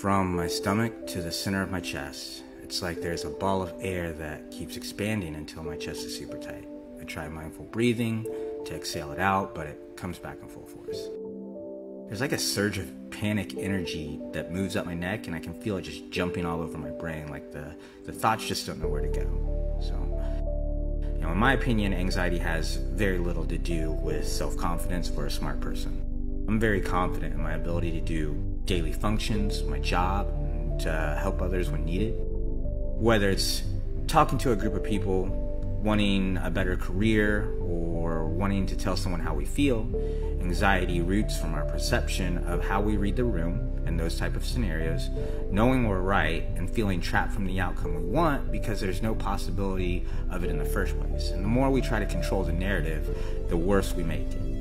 From my stomach to the center of my chest, it's like there's a ball of air that keeps expanding until my chest is super tight. I try mindful breathing to exhale it out, but it comes back in full force. There's like a surge of panic energy that moves up my neck, and I can feel it just jumping all over my brain. Like the, the thoughts just don't know where to go. So, you know, in my opinion, anxiety has very little to do with self confidence for a smart person. I'm very confident in my ability to do daily functions, my job, and to help others when needed. Whether it's talking to a group of people, wanting a better career, or wanting to tell someone how we feel, anxiety roots from our perception of how we read the room and those type of scenarios, knowing we're right and feeling trapped from the outcome we want because there's no possibility of it in the first place. And the more we try to control the narrative, the worse we make it.